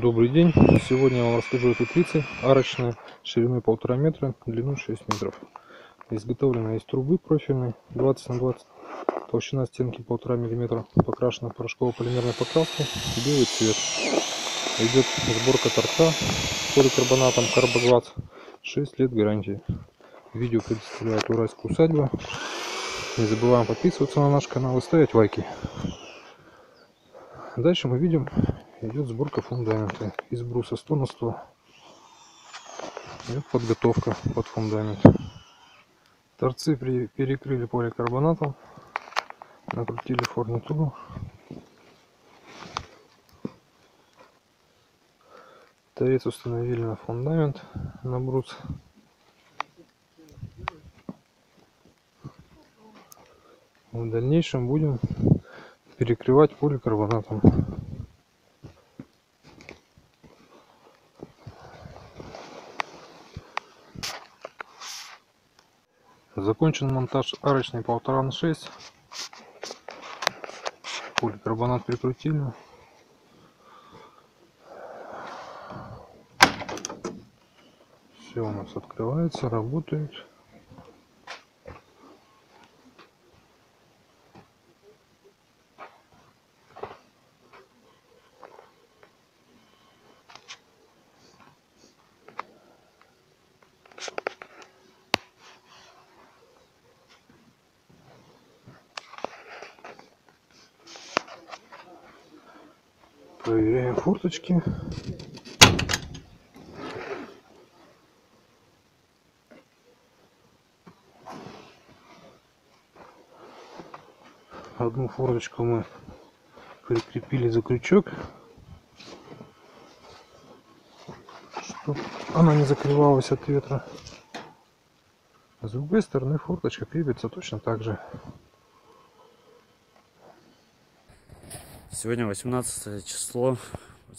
Добрый день. Сегодня я вам расскажу о теплице арочная, шириной полтора метра, длиной 6 метров. Изготовлена из трубы профильной 20 на 20, толщина стенки полтора миллиметра, покрашена порошково-полимерной покраской, белый цвет. Идет сборка торца поликарбонатом карбоглад, 6 лет гарантии. Видео предоставляет Уральская усадьба. Не забываем подписываться на наш канал и ставить лайки. Дальше мы видим идет сборка фундамента из бруса 100 на 100 идет подготовка под фундамент. Торцы при, перекрыли поликарбонатом накрутили фурнитуру торец установили на фундамент на брус. В дальнейшем будем перекрывать поликарбонатом Закончен монтаж арочный полтора на 6. Поликарбонат прикрутили. Все у нас открывается, работает. Проверяем форточки. Одну форточку мы прикрепили за крючок, чтобы она не закрывалась от ветра. С другой стороны форточка крепится точно так же. Сегодня 18 число,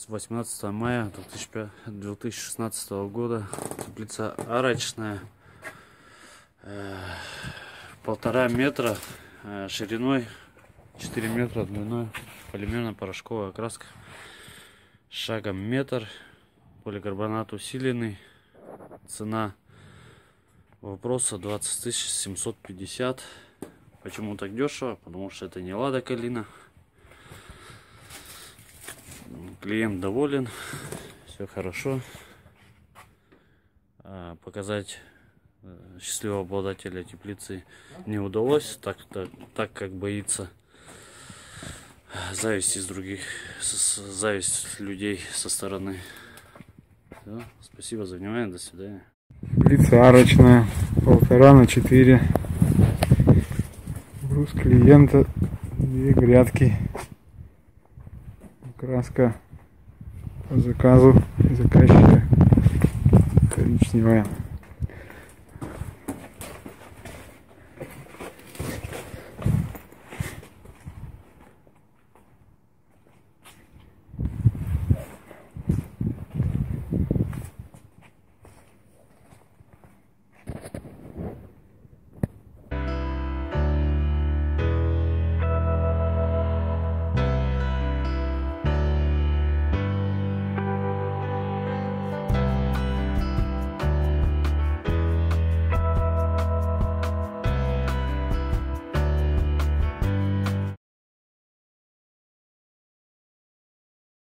18 мая 2016 года. Теплица арочная, э, полтора метра э, шириной, 4 метра длиной, полимерно-порошковая окраска, шагом метр, поликарбонат усиленный, цена вопроса 20 750. Почему так дешево? Потому что это не Лада Калина клиент доволен, все хорошо. А, показать э, счастливого обладателя теплицы не удалось, так, так, так как боится зависть из других, зависть людей со стороны. Все, спасибо за внимание, до свидания. Теплица арочная, полтора на четыре. Брус клиента, две грядки краска по заказу заказчика коричневая